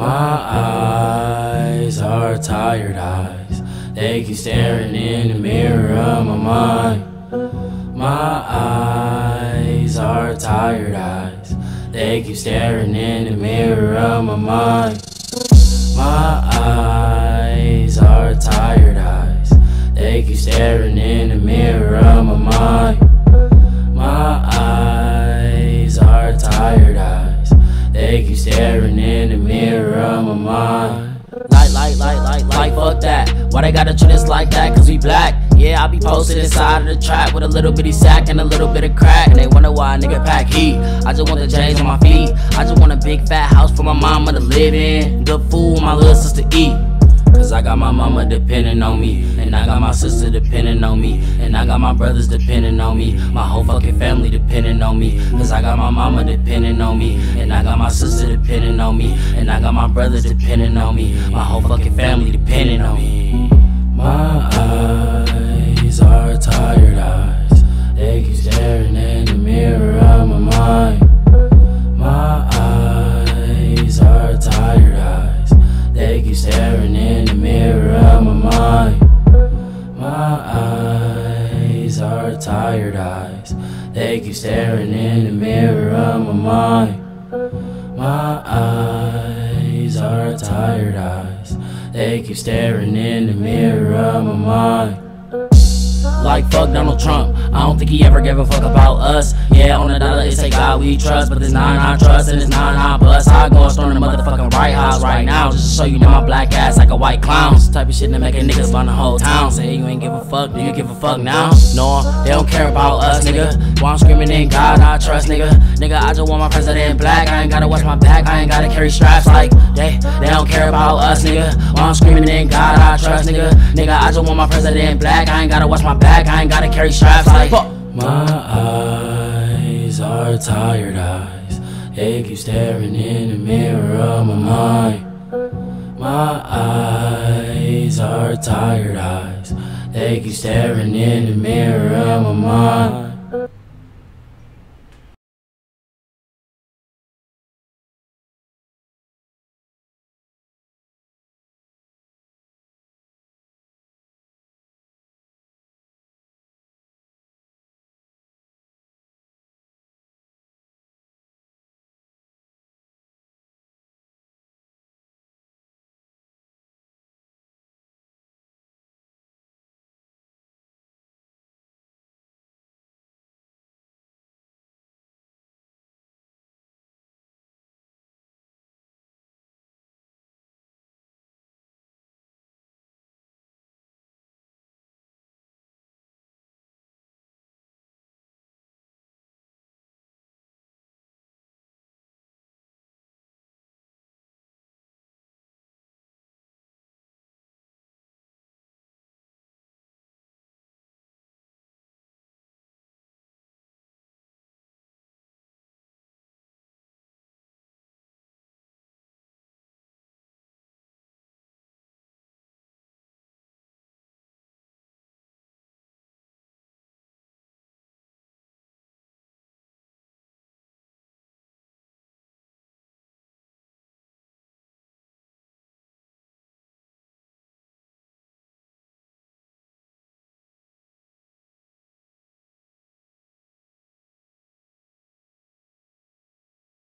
My eyes are tired eyes. They keep staring in the mirror of my mind. My eyes are tired eyes. They keep staring in the mirror of my mind. My eyes are tired eyes. They keep staring in the mirror of my mind. Like, like, like, like, like, fuck that. Why they gotta treat us like that? Cause we black. Yeah, I be posted inside of the trap with a little bitty sack and a little bit of crack. And they wonder why a nigga pack heat. I just want the J's on my feet. I just want a big fat house for my mama to live in. Good food my little sister eat. I got my mama depending on me. And I got my sister depending on me. And I got my brothers depending on me. My whole fucking family depending on me. Cause I got my mama depending on me. And I got my sister depending on me. And I got my brothers depending on me. My whole fucking family depending on me. Eyes. They keep staring in the mirror of my mind. My eyes are tired eyes. They keep staring in the mirror of my mind. Like fuck Donald Trump. I don't think he ever gave a fuck about us. Yeah, on the dollar, it's a God we trust. But this nine I trust and it's nine I bust. I go and storm the motherfucking White House right now. Just to show you that my black ass like a white clown. This type of shit that make a niggas run the whole town. Say you ain't give a fuck, do you give a fuck now? No, they don't care about us, nigga. While I'm screaming in God, I trust, nigga. Nigga, I just want my president black. I ain't gotta watch my back, I ain't gotta carry straps like they. They don't care about us, nigga. While I'm screaming in God, I trust, nigga. Nigga, I just want my president black. I ain't gotta watch my back, I ain't gotta carry straps like fuck. My eyes are tired eyes. They keep staring in the mirror of my mind. My eyes are tired eyes. They keep staring in the mirror of my mind.